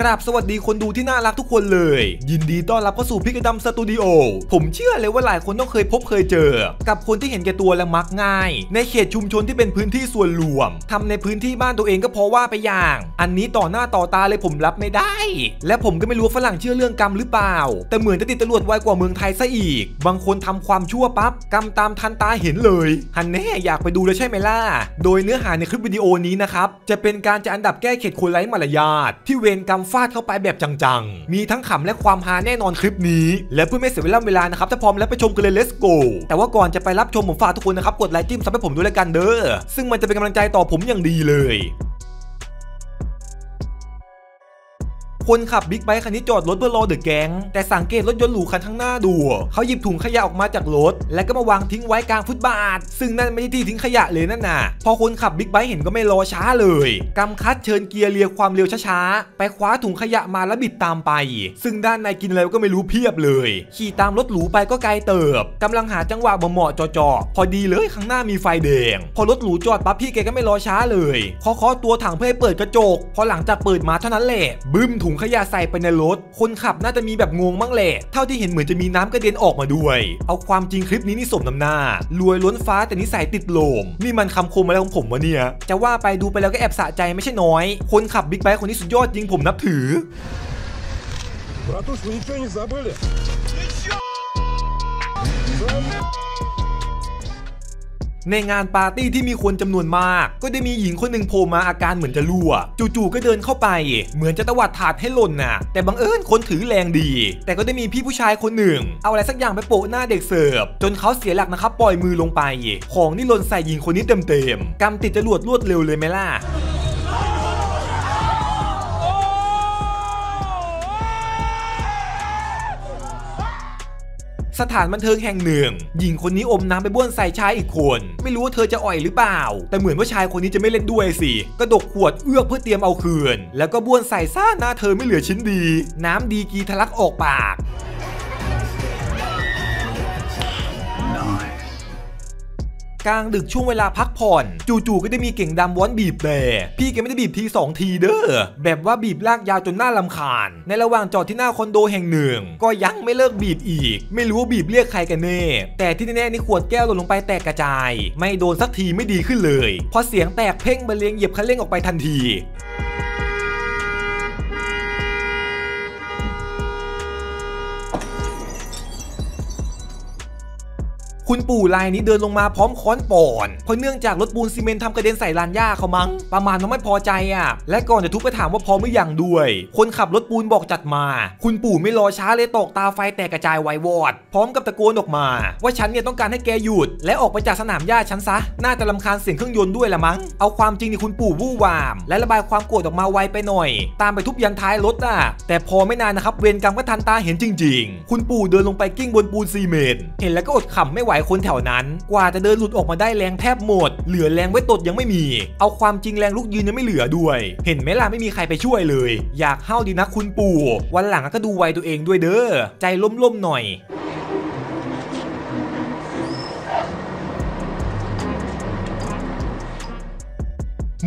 กราบสวัสดีคนดูที่น่ารักทุกคนเลย ยินดีต้อนรับเข้าสู่พิกดำสตูดิโอผมเชื่อเลยว่าหลายคนต้องเคยพบเคยเจอ กับคนที่เห็นแก่ตัวและมักง่าย ในเขตชุมชนที่เป็นพื้นที่ส่วนรวมทำในพื้นที่บ้านตัวเองก็พราะว่าไปอย่าง อันนี้ต่อหน้าต่อตาเลยผมรับไม่ได้ และผมก็ไม่รู้ฝรั่งเชื่อเรื่องกรรมหรือเปล่า แต่เหมือนจะติดตำรวจไวกว่าเมืองไทยซะอีก บางคนทำความชั่วปั๊บกรรมตามทันตาเห็นเลยฮันแน่อยากไปดูเลยใช่ไหมล่ะโดยเนื้อหาในคลิปวิดีโอนี้นะครับจะเป็นการจัดอันดับแก้เผ็ดคนไร้มารยาทที่เวรกรรมฟาดเข้าไปแบบจังๆ มีทั้งขำและความฮาแน่นอนคลิปนี้ และเพื่อไม่เสียเวลาเวลานะครับ ถ้าพร้อมแล้วไปชมกันเลย let's go แต่ว่าก่อนจะไปรับชมผมฝากทุกคนนะครับ กดไลค์จิ้ม sub ให้ผมด้วยละกันเด้อ ซึ่งมันจะเป็นกำลังใจต่อผมอย่างดีเลย คนขับบิ๊กไบค์คันนี้จอดรถเพื่อรอ the gang แต่สังเกตรถยนต์หรูคันข้างหน้าดู เขาหยิบถุงขยะออกมาจากรถ แล้วก็มาวางทิ้งไว้กลางฟุตบาท ซึ่งนั่นไม่ใช่ที่ทิ้งขยะเลยนั่นน่ะ พอคนขับบิ๊กไบค์เห็นก็ไม่รอช้าเลยกำคัดเชิญเกียร์เลียความเร็วช้าๆ ไปคว้าถุงขยะมาแล้วบิดตามไป ซึ่งด้านในกินอะไรก็ไม่รู้เพียบเลย ขี่ตามรถหรูไปก็ไกลเติบกำลังหาจังหวะเหมาะจ่อๆพอดีเลยข้างหน้ามีไฟแดง พอรถหรูจอดปั๊บพี่แกก็ไม่รอช้าเลยเคาะตัวถังเพื่อให้เปิดกระจก พอหลังจากเปิดมาเท่านั้นแหละบึ้มถุงขยะใส่ไปในรถ คนขับน่าจะมีแบบงงมั้งแหละ เท่าที่เห็นเหมือนจะมีน้ำกระเด็นออกมาด้วย เอาความจริงคลิปนี้นี่สมน้ำหน้า รวยล้นฟ้าแต่นิสัยติดโลม นี่มันคำคมอะไรของผมวะเนี่ย จะว่าไปดูไปแล้วก็แอบสะใจไม่ใช่น้อย คนขับบิ๊กไบค์คนนี้สุดยอดจริงผมนับถือ Братуш, вы ничего не забыли? ในงานปาร์ตี้ที่มีคนจำนวนมาก ก็ได้มีหญิงคนหนึ่งโผล่มาอาการเหมือนจะรั่ว จู่ๆก็เดินเข้าไป เหมือนจะตวัดถาดให้หล่นน่ะ แต่บังเอิญคนถือแรงดี แต่ก็ได้มีพี่ผู้ชายคนหนึ่ง เอาอะไรสักอย่างไปโปะหน้าเด็กเสิร์ฟจนเขาเสียหลักนะครับปล่อยมือลงไป ของนี่หล่นใส่หญิงคนนี้เต็มๆกำติดจรวดรวดเร็วเลยไหมล่ะ สถานบันเทิงแห่งหนึ่ง หญิงคนนี้อมน้ำไปบ้วนใส่ชายอีกคน ไม่รู้ว่าเธอจะอ่อยหรือเปล่า แต่เหมือนว่าชายคนนี้จะไม่เล่นด้วยสิก็ดกขวดเอื้อกเพื่อเตรียมเอาคืน แล้วก็บ้วนใส่ซ่าหน้าเธอไม่เหลือชิ้นดี น้ำดีกีทะลักออกปาก กลางดึกช่วงเวลาพักผ่อน จู่ๆก็ได้มีเก่งดำว้อนบีบแบพี่แกไม่ได้บีบทีสองทีเด้อแบบว่าบีบลากยาวจนหน้าลำคาญ ในระหว่างจอดที่หน้าคอนโดแห่งหนึ่ง ก็ยังไม่เลิกบีบอีก ไม่รู้ว่าบีบเรียกใครกันแน่แต่ที่แน่ๆนี่ขวดแก้วหล่นลงไปแตกกระจาย ไม่โดนสักทีไม่ดีขึ้นเลย พอเสียงแตกเพ่งบรรเลงเหยียบคันเร่งออกไปทันที คุณปู่รายนี้เดินลงมาพร้อมค้อนป่อน เพราะเนื่องจากรถปูนซีเมนต์ทำกระเด็นใส่ลานหญ้าเขามั้ง ประมาณว่าไม่พอใจอะ และก่อนจะทุบก็ถามว่าพร้อมหรือยังด้วย คนขับรถปูนบอกจัดมา คุณปู่ไม่รอช้าเลยตอกตาไฟแตกกระจายไววอด พร้อมกับตะโกนออกมา ว่าฉันเนี่ยต้องการให้แกหยุด และออกไปจากสนามหญ้าฉันซะ น่าจะลำคาญเสียงเครื่องยนต์ด้วยละมั้ง เอาความจริงนี่คุณปู่วู่วาม และระบายความโกรธออกมาไวไปหน่อย ตามไปทุบยันท้ายรถอะ แต่พอไม่นานนะครับเวรกรรมก็ทันตาเห็นจริง ๆ คุณปู่เดินลงไปกิ้งบนปูนซีเมนต์เห็นแล้วก็อดขำไม่ไหวคนแถวนั้น กว่าจะเดินหลุดออกมาได้แรงแทบหมด เหลือแรงไว้ตดยังไม่มี เอาความจริงแรงลุกยืนยังไม่เหลือด้วย เห็นไหมล่ะไม่มีใครไปช่วยเลย อยากเฮ้าดีนะคุณปู่ วันหลังก็ดูไวตัวเองด้วยเด้อ ใจล่มๆหน่อย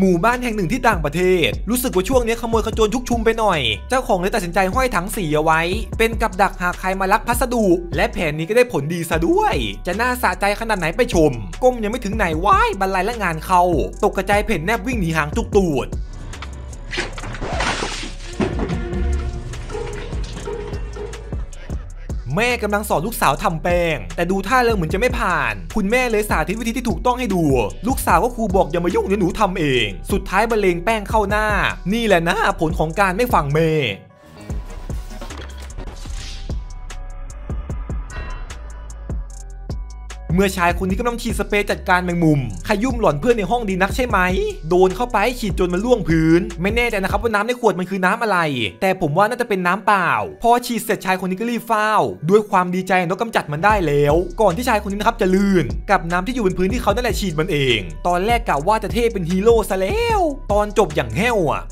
หมู่บ้านแห่งหนึ่งที่ต่างประเทศ รู้สึกว่าช่วงนี้ขโมยขโจรชุกชุมไปหน่อย เจ้าของเลยตัดสินใจห้อยถังสีเอาไว้ เป็นกับดักหากใครมาลักพัสดุ และแผนนี้ก็ได้ผลดีซะด้วย จะน่าสะใจขนาดไหนไปชม ก้มยังไม่ถึงไหนว้ายบรรลัยและงานเขาตกกระจายเพ่นแนบวิ่งหนีหางจุกตูด แม่กำลังสอนลูกสาวทำแป้ง แต่ดูท่าเรื่องเหมือนจะไม่ผ่าน คุณแม่เลยสาธิตวิธีที่ถูกต้องให้ดู ลูกสาวก็ครูบอกอย่ามายุ่งเดี๋ยวหนูทำเอง สุดท้ายบรรเลงแป้งเข้าหน้า นี่แหละนะผลของการไม่ฟังแม่ เมื่อชายคนนี้กำลังฉีดสเปรย์จัดการแมงมุม ขยุ่มหล่อนเพื่อนในห้องดีนักใช่ไหม โดนเข้าไปฉีดจนมันล่วงพื้น ไม่แน่ใจนะครับว่าน้ำในขวดมันคือน้ำอะไร แต่ผมว่าน่าจะเป็นน้ำเปล่า พอฉีดเสร็จชายคนนี้ก็รีบเฝ้า ด้วยความดีใจนกกำจัดมันได้แล้ว ก่อนที่ชายคนนี้นะครับจะลื่น กับน้ำที่อยู่บนพื้นที่เขานั่นแหละฉีดมันเอง ตอนแรกกะว่าจะเท่เป็นฮีโร่ซะแล้ว ตอนจบอย่างแห้วอะ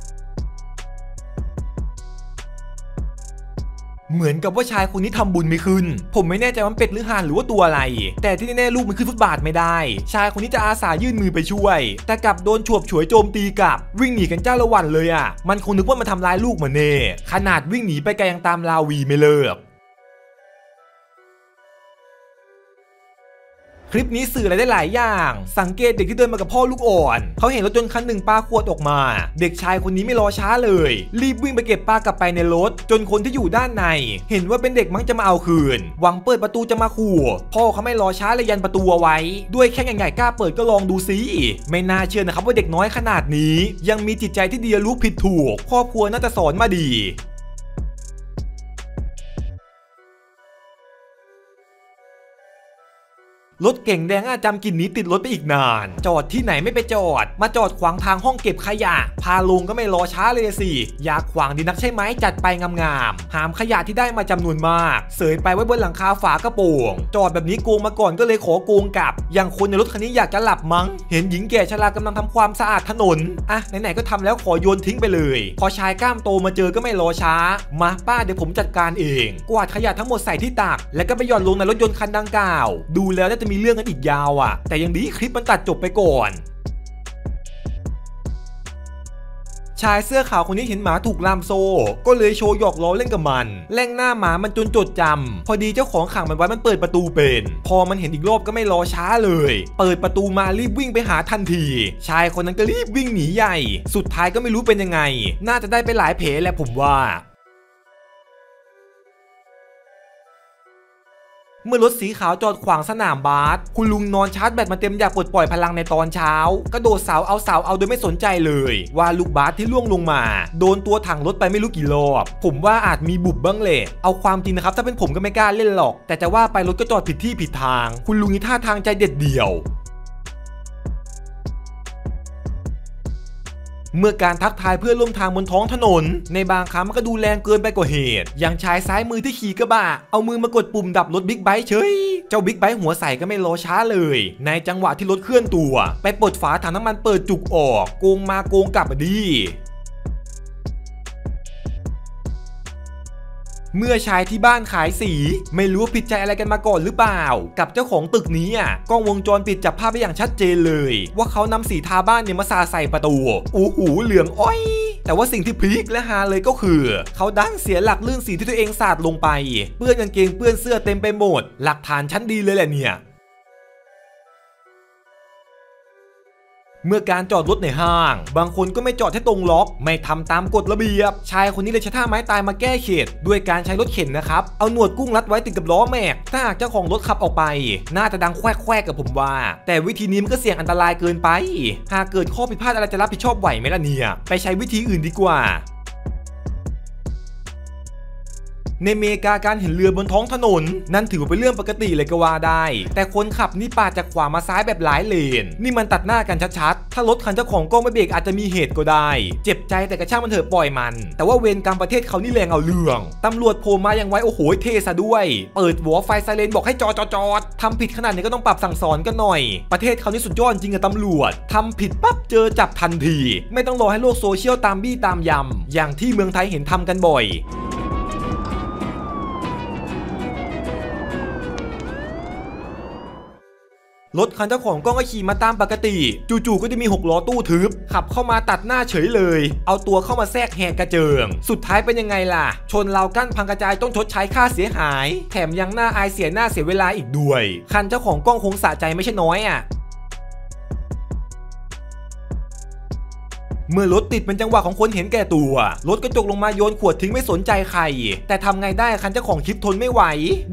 เหมือนกับว่าชายคนนี้ทำบุญไม่ขึ้น ผมไม่แน่ใจว่าเป็ดหรือห่านหรือว่าตัวอะไร แต่ที่แน่ๆลูกมันขึ้นฟุตบาทไม่ได้ ชายคนนี้จะอาสายื่นมือไปช่วย แต่กลับโดนฉวบฉวยโจมตีกลับ วิ่งหนีกันเจ้าละวันเลยอะ มันคงนึกว่ามันทำร้ายลูกมันเน่ขนาดวิ่งหนีไปไกลยังตามลาวีไม่เลิก คลิปนี้สื่ออะไรได้หลายอย่าง สังเกตเด็กที่เดินมากับพ่อลูกอ่อน เขาเห็นรถยนต์คันหนึ่งปาขวดออกมา เด็กชายคนนี้ไม่รอช้าเลย รีบวิ่งไปเก็บปลากลับไปในรถ จนคนที่อยู่ด้านใน เห็นว่าเป็นเด็กมั้งจะมาเอาคืน หวังเปิดประตูจะมาขู่ พ่อเขาไม่รอช้าเลยยันประตูเอาไว้ ด้วยแค่ใหญ่ๆกล้าเปิดก็ลองดูสิไม่น่าเชื่อนะครับว่าเด็กน้อยขนาดนี้ ยังมีจิตใจที่ดีรู้ผิดถูก ครอบครัวน่าจะสอนมาดี รถเก่งแดงอาจำกลิ่นนี้ติดรถไปอีกนาน จอดที่ไหนไม่ไปจอด มาจอดขวางทางห้องเก็บขยะ พาลงก็ไม่รอช้าเลยสิ อยากขวางดีนักใช่ไหมจัดไปงามๆ หามขยะที่ได้มาจำนวนมาก เสยไปไว้บนหลังคาฝากระโปรงจอดแบบนี้โกงมาก่อนก็เลยขอโกงกลับ อย่างคนในรถคันนี้อยากจะหลับมั้ง เห็นหญิงแก่ชรากำลังทำความสะอาดถนน อะไหนๆก็ทำแล้วขอโยนทิ้งไปเลย พอชายกล้ามโตมาเจอก็ไม่รอช้า มาป้าเดี๋ยวผมจัดการเอง กวาดขยะทั้งหมดใส่ที่ตัก แล้วก็ไปหย่อนลงในรถยนต์คันดังกล่าว ดูแล้วน่จะมีเรื่องกันอีกยาวอะ แต่ยังดีคลิปมันตัดจบไปก่อนชายเสื้อขาวคนนี้เห็นหมาถูกล่ามโซ่ ก็เลยโชว์หยอกล้อเล่นกับมัน แล่งหน้าหมามันจนจดจำพอดีเจ้าของขังมันไว้มันเปิดประตูเป็น พอมันเห็นอีกรอบก็ไม่รอช้าเลย เปิดประตูมารีบวิ่งไปหาทันที ชายคนนั้นก็รีบวิ่งหนีใหญ่ สุดท้ายก็ไม่รู้เป็นยังไง น่าจะได้ไปหลายเพลแหละผมว่า เมื่อรถสีขาวจอดขวางสนามบาสคุณลุงนอนชาร์จแบตมาเต็มอยากปลดปล่อยพลังในตอนเช้ากระโดดเสาเอาเสาเอาโดยไม่สนใจเลย ว่าลูกบาสที่ล่วงลงมา โดนตัวถังรถไปไม่รู้กี่รอบ ผมว่าอาจมีบุบบ้างเลยเอาความจริงนะครับ ถ้าเป็นผมก็ไม่กล้าเล่นหรอก แต่จะว่าไปรถก็จอดผิดที่ผิดทาง คุณลุงนี่ท่าทางใจเด็ดเดี่ยว เมื่อการทักทายเพื่อนร่วมทางบนท้องถนน ในบางครั้งมันก็ดูแรงเกินไปกว่าเหตุ อย่างชายซ้ายมือที่ขี่กระบะเอามือมากดปุ่มดับรถบิ๊กไบค์เฉย เจ้าบิ๊กไบค์หัวใสก็ไม่รอช้าเลย ในจังหวะที่รถเคลื่อนตัว ไปปลดฝาถังน้ำมันเปิดจุกออกโกงมาโกงกลับดี เมื่อชายที่บ้านขายสี ไม่รู้ผิดใจอะไรกันมาก่อนหรือเปล่า กับเจ้าของตึกนี้อะกล้องวงจรปิดจับภาพได้อย่างชัดเจนเลย ว่าเขานำสีทาบ้านเนี่ยมาสาใส่ประตูอู้หูเหลืองอ้อยแต่ว่าสิ่งที่พีคและฮาเลยก็คือ เขาดันเสียหลักลื่นสีที่ตัวเองสาดลงไป เปื้อนกางเกงเปื้อนเสื้อเต็มไปหมด หลักฐานชั้นดีเลยแหละเนี่ย เมื่อการจอดรถในห้าง บางคนก็ไม่จอดให้ตรงล็อก ไม่ทำตามกฎระเบียบ ชายคนนี้เลยใช้ท่าไม้ตายมาแก้เขต ด้วยการใช้รถเข็นนะครับ เอาหนวดกุ้งรัดไว้ติดกับล้อแม็ก ถ้าหากเจ้าของรถขับออกไป น่าจะดังแควกแควกกับผมว่า แต่วิธีนี้มันก็เสี่ยงอันตรายเกินไป หากเกิดข้อผิดพลาดอะไรจะรับผิดชอบไหวไหมล่ะเนี่ย ไปใช้วิธีอื่นดีกว่า ในเมกาการเห็นเรือบนท้องถนน นั่นถือว่าเป็นเรื่องปกติเลยก็ว่าได้ แต่คนขับนี่ปาดจากขวามาซ้ายแบบหลายเลน นี่มันตัดหน้ากันชัดๆ ถ้ารถคันเจ้าของกล้องไม่เบรกอาจจะมีเหตุก็ได้ เจ็บใจแต่กระช่างมันเถอะปล่อยมัน แต่ว่าเวรกรรมประเทศเขานี่แรงเอาเรื่อง ตำรวจโผล่มาย่างไวโอ้โหเทซะด้วย เปิดหัวไฟไซเรนบอกให้จอจอดจอดทำผิดขนาดนี้ก็ต้องปรับสั่งสอนกันหน่อย ประเทศเขานี่สุดยอดจริงกับตำรวจทำผิดปั๊บเจอจับทันที ไม่ต้องรอให้โลกโซเชียลตามบี้ตามยำอย่างที่เมืองไทยเห็นทำกันบ่อย รถคันเจ้าของกล้องก็ขี่มาตามปกติ จู่ๆก็จะมีหกล้อตู้ทึบ ขับเข้ามาตัดหน้าเฉยเลย เอาตัวเข้ามาแทรกแหกกระเจิง สุดท้ายเป็นยังไงล่ะ ชนเรากั้นพังกระจายต้องชดใช้ค่าเสียหาย แถมยังหน้าอายเสียหน้าเสียเวลาอีกด้วย คันเจ้าของกล้องคงสะใจไม่ใช่น้อยอะ เมื่อรถติดเป็นจังหวะของคนเห็นแก่ตัว รถกระจกลงมาโยนขวดทิ้งไม่สนใจใคร แต่ทำไงได้คันเจ้าของคลิปทนไม่ไหว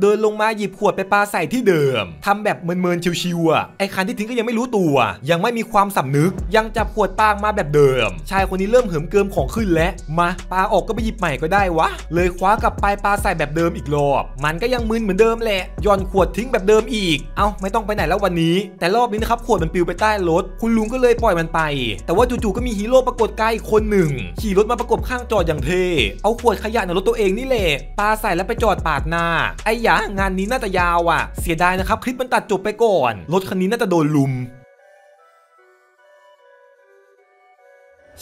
เดินลงมาหยิบขวดไปปาใส่ที่เดิมทำแบบเมินๆชิวๆไอ้คันที่ทิ้งก็ยังไม่รู้ตัว ยังไม่มีความสำนึก ยังจับขวดปางมาแบบเดิม ชายคนนี้เริ่มเหิมเกิมของขึ้นแล้วมาปาออกก็ไปหยิบใหม่ก็ได้วะ เลยคว้ากลับไปปาใส่แบบเดิมอีกรอบ มันก็ยังมึนเหมือนเดิมแหละย่อนขวดทิ้งแบบเดิมอีก เอ้าไม่ต้องไปไหนแล้ววันนี้ แต่รอบนี้นะครับขวดมันปลิวไปใต้รถ คุณลุงก็เลยปล่อยมันไป แต่ว่าจู่ๆก็มีฮีโร่ปรากฏกายอีกคนหนึ่ง ขี่รถมาประกบข้างจอดอย่างเท่เอาขวดขยะในรถตัวเองนี่แหละปาใส่แล้วไปจอดปาดหน้า ไอ้หยางานนี้น่าจะยาวอะ เสียดายนะครับคลิปมันตัดจบไปก่อน รถคันนี้น่าจะโดนลุม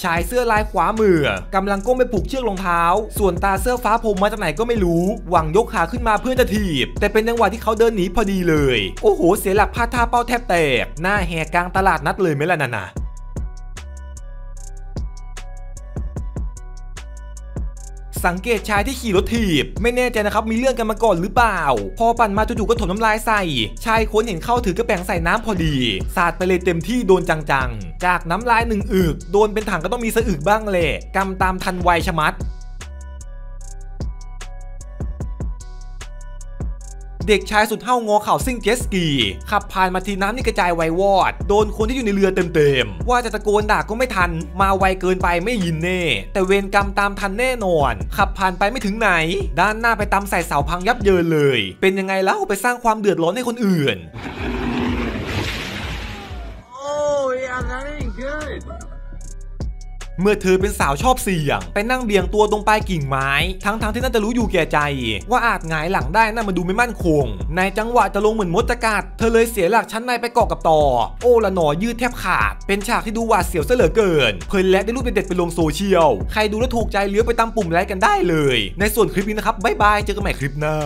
ชายเสื้อลายขวามือกำลังก้มไปผูกเชือกรองเท้า ส่วนตาเสื้อฟ้าผมมาจากไหนก็ไม่รู้ หวังยกขาขึ้นมาเพื่อจะถีบ แต่เป็นจังหวะที่เขาเดินหนีพอดีเลย โอ้โห เสียหลักพลาดท่าเป้าแทบแตก หน้าแหกกลางตลาดนัดเลยไหมล่ะน่ะ สังเกตชายที่ขี่รถถีบ ไม่แน่ใจนะครับมีเรื่องกันมาก่อนหรือเปล่า พอปั่นมาจู่ๆก็ถมน้ำลายใส่ ชายคนเห็นเข้าถือกระแป๋งใส่น้ำพอดี สาดไปเลยเต็มที่โดนจังๆ จากน้ำลายหนึ่งอึกโดนเป็นถังก็ต้องมีสะอึกบ้างแหละกำตามทันไวชะมัด เด็กชายสุดเท่างอเข่าซิ่งเจสกี ขับผ่านมาทีน้ำนี่กระจายไววอด โดนคนที่อยู่ในเรือเต็มๆ ว่าจะตะโกนด่าก็ไม่ทัน มาไวเกินไปไม่ยินแน่ แต่เวรกรรมตามทันแน่นอน ขับผ่านไปไม่ถึงไหน ด้านหน้าไปตำใส่เสาพังยับเยินเลย เป็นยังไงแล้วไปสร้างความเดือดร้อนให้คนอื่น Oh, yeah, that ain't good. เมื่อเธอเป็นสาวชอบเสี่ยง ไปนั่งเบี่ยงตัวตรงปลายกิ่งไม้ ทั้งๆทที่น่าจะรู้อยู่แก่ใจ ว่าอาจหงายหลังได้น่ามาดูไม่มั่นคง ในจังหวะจะลงเหมือนมดจะกัด เธอเลยเสียหลักชั้นในไปเกาะกับต่อ โอ้ละหนอยืดแทบขาด เป็นฉากที่ดูหวาดเสียวเหลือเกิน เพลินและได้รูปเด็ดๆไปลงโซเชียล ใครดูแล้วถูกใจเลี้ยวไปตามปุ่มไลค์กันได้เลย ในส่วนคลิปนี้นะครับบ๊ายบายเจอกันใหม่คลิปหน้า